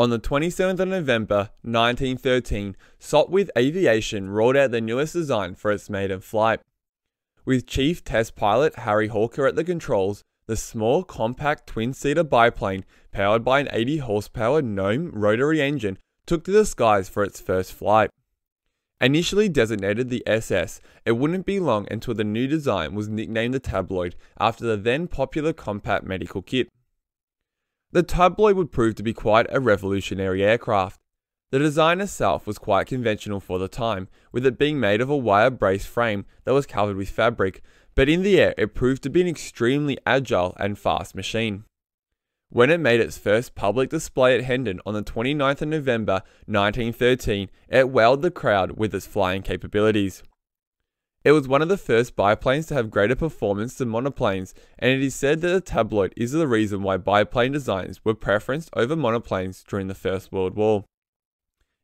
On the 27th of November 1913, Sopwith Aviation rolled out the newest design for its maiden flight. With Chief Test Pilot Harry Hawker at the controls, the small, compact twin-seater biplane, powered by an 80 horsepower Gnome rotary engine, took to the skies for its first flight. Initially designated the SS, it wouldn't be long until the new design was nicknamed the Tabloid after the then popular compact medical kit. The Tabloid would prove to be quite a revolutionary aircraft. The design itself was quite conventional for the time, with it being made of a wire brace frame that was covered with fabric, but in the air it proved to be an extremely agile and fast machine. When it made its first public display at Hendon on the 29th of November 1913, it wowed the crowd with its flying capabilities. It was one of the first biplanes to have greater performance than monoplanes, and it is said that the tabloid is the reason why biplane designs were preferenced over monoplanes during the First World War.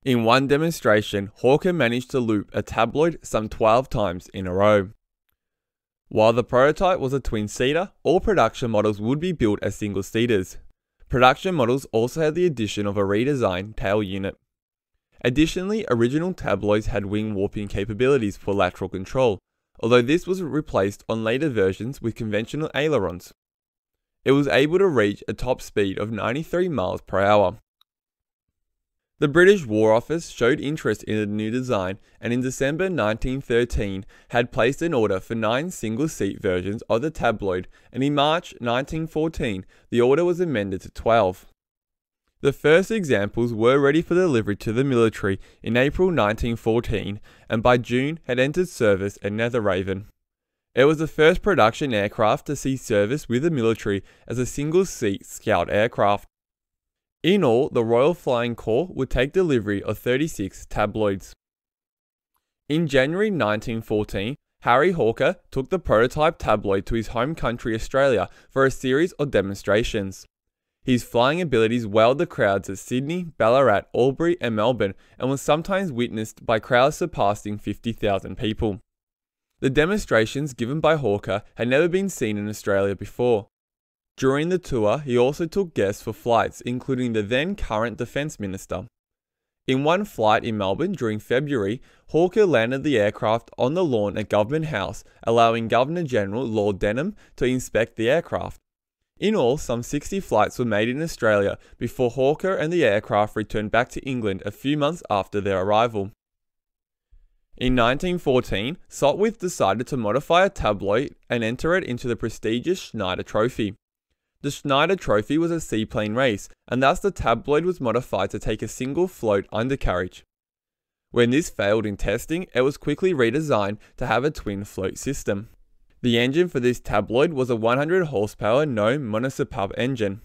In one demonstration, Hawker managed to loop a tabloid some 12 times in a row. While the prototype was a twin seater, all production models would be built as single seaters. Production models also had the addition of a redesigned tail unit. Additionally, original tabloids had wing warping capabilities for lateral control, although this was replaced on later versions with conventional ailerons. It was able to reach a top speed of 93 miles per hour. The British War Office showed interest in the new design and in December 1913 had placed an order for nine single seat versions of the tabloid, and in March 1914 the order was amended to 12. The first examples were ready for delivery to the military in April 1914 and by June had entered service at Netheravon. It was the first production aircraft to see service with the military as a single seat scout aircraft. In all, the Royal Flying Corps would take delivery of 36 tabloids. In January 1914, Harry Hawker took the prototype tabloid to his home country Australia for a series of demonstrations. His flying abilities wowed the crowds at Sydney, Ballarat, Albury, and Melbourne and was sometimes witnessed by crowds surpassing 50,000 people. The demonstrations given by Hawker had never been seen in Australia before. During the tour, he also took guests for flights, including the then current Defence Minister. In one flight in Melbourne during February, Hawker landed the aircraft on the lawn at Government House, allowing Governor General Lord Denman to inspect the aircraft. In all, some 60 flights were made in Australia before Hawker and the aircraft returned back to England a few months after their arrival. In 1914, Sopwith decided to modify a tabloid and enter it into the prestigious Schneider Trophy. The Schneider Trophy was a seaplane race, and thus the tabloid was modified to take a single float undercarriage. When this failed in testing, it was quickly redesigned to have a twin float system. The engine for this tabloid was a 100 horsepower Gnome monosoupape engine.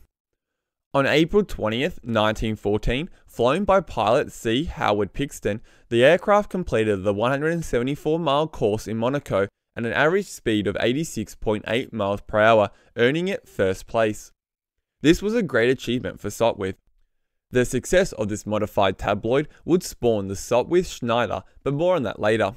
On April 20th, 1914, flown by pilot C. Howard Pixton, the aircraft completed the 174 mile course in Monaco at an average speed of 86.8 miles per hour, earning it first place. This was a great achievement for Sopwith. The success of this modified tabloid would spawn the Sopwith Schneider, but more on that later.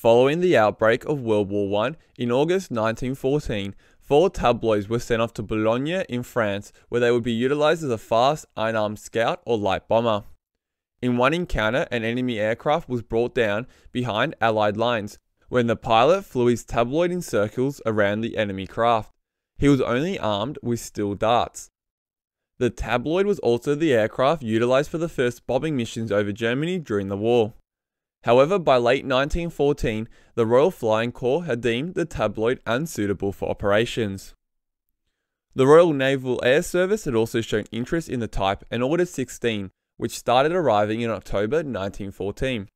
Following the outbreak of World War I in August 1914, four tabloids were sent off to Boulogne in France, where they would be utilized as a fast, unarmed scout or light bomber. In one encounter, an enemy aircraft was brought down behind Allied lines when the pilot flew his tabloid in circles around the enemy craft. He was only armed with steel darts. The tabloid was also the aircraft utilized for the first bombing missions over Germany during the war. However, by late 1914, the Royal Flying Corps had deemed the tabloid unsuitable for operations. The Royal Naval Air Service had also shown interest in the type and ordered 16, which started arriving in October 1914.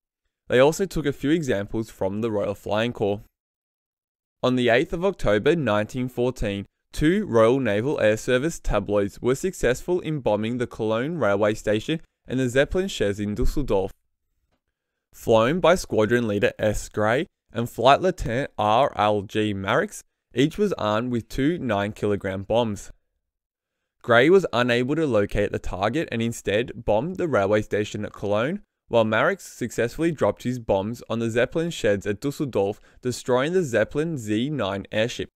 They also took a few examples from the Royal Flying Corps. On the 8th of October 1914, two Royal Naval Air Service tabloids were successful in bombing the Cologne railway station and the Zeppelin sheds in Dusseldorf flown by Squadron Leader S. Grey and Flight Lieutenant R. L. G. Marix, each was armed with two 9 kilogram bombs. Grey was unable to locate the target and instead bombed the railway station at Cologne, while Marix successfully dropped his bombs on the Zeppelin sheds at Dusseldorf, destroying the Zeppelin Z 9 airship.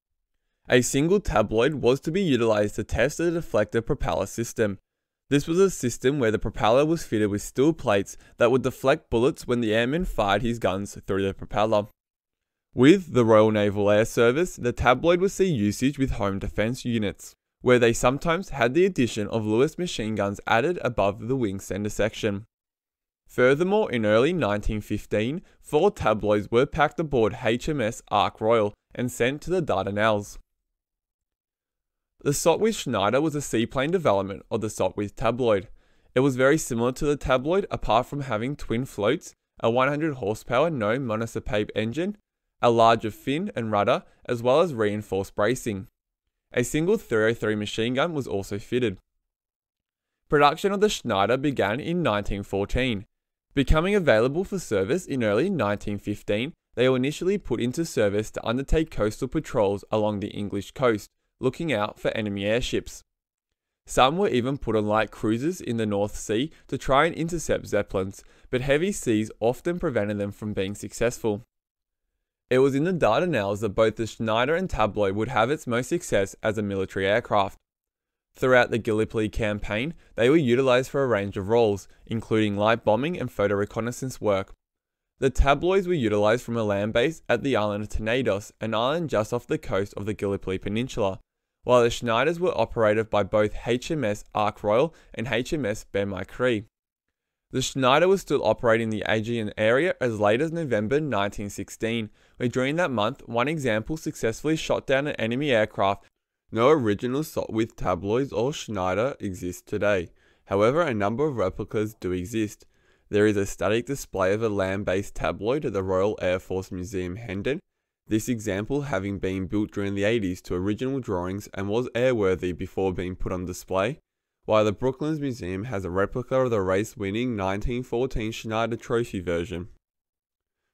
A single tabloid was to be utilized to test the deflector propeller system. This was a system where the propeller was fitted with steel plates that would deflect bullets when the airman fired his guns through the propeller. With the Royal Naval Air Service, the tabloid would see usage with home defence units, where they sometimes had the addition of Lewis machine guns added above the wing center section. Furthermore, in early 1915, four tabloids were packed aboard HMS Ark Royal and sent to the Dardanelles. The Sopwith Schneider was a seaplane development of the Sopwith tabloid. It was very similar to the tabloid apart from having twin floats, a 100 horsepower Gnome monosoupape engine, a larger fin and rudder, as well as reinforced bracing. A single 303 machine gun was also fitted. Production of the Schneider began in 1914. Becoming available for service in early 1915, they were initially put into service to undertake coastal patrols along the English coast, looking out for enemy airships. Some were even put on light cruisers in the North Sea to try and intercept Zeppelins, but heavy seas often prevented them from being successful. It was in the Dardanelles that both the Schneider and Tabloid would have its most success as a military aircraft. Throughout the Gallipoli campaign, they were utilized for a range of roles, including light bombing and photo reconnaissance work. The tabloids were utilized from a land base at the island of Tenedos, an island just off the coast of the Gallipoli Peninsula, while the Schneiders were operated by both HMS Ark Royal and HMS Ben My Chree. The Schneider was still operating the Aegean area as late as November 1916, where during that month, one example successfully shot down an enemy aircraft no original Sopwith tabloids or Schneider exist today. However, a number of replicas do exist. There is a static display of a land-based tabloid at the Royal Air Force Museum Hendon, this example having been built during the 80s to original drawings and was airworthy before being put on display, while the Brooklands Museum has a replica of the race-winning 1914 Schneider Trophy version.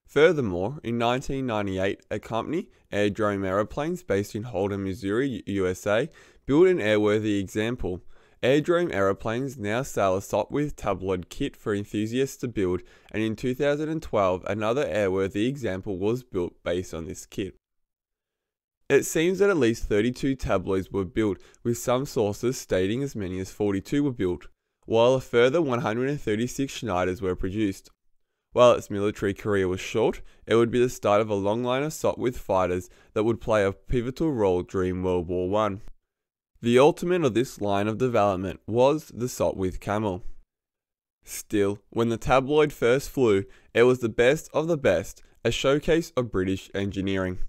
Furthermore, in 1998, a company, Airdrome Aeroplanes, based in Holden, Missouri, USA, built an airworthy example. Airdrome Aeroplanes now sell a Sopwith tabloid kit for enthusiasts to build, and in 2012, another airworthy example was built based on this kit. It seems that at least 32 tabloids were built, with some sources stating as many as 42 were built, while a further 136 Schneiders were produced. While its military career was short, it would be the start of a long line of Sopwith fighters that would play a pivotal role during World War I. The ultimate of this line of development was the Sopwith Camel. Still, when the tabloid first flew, it was the best of the best, a showcase of British engineering.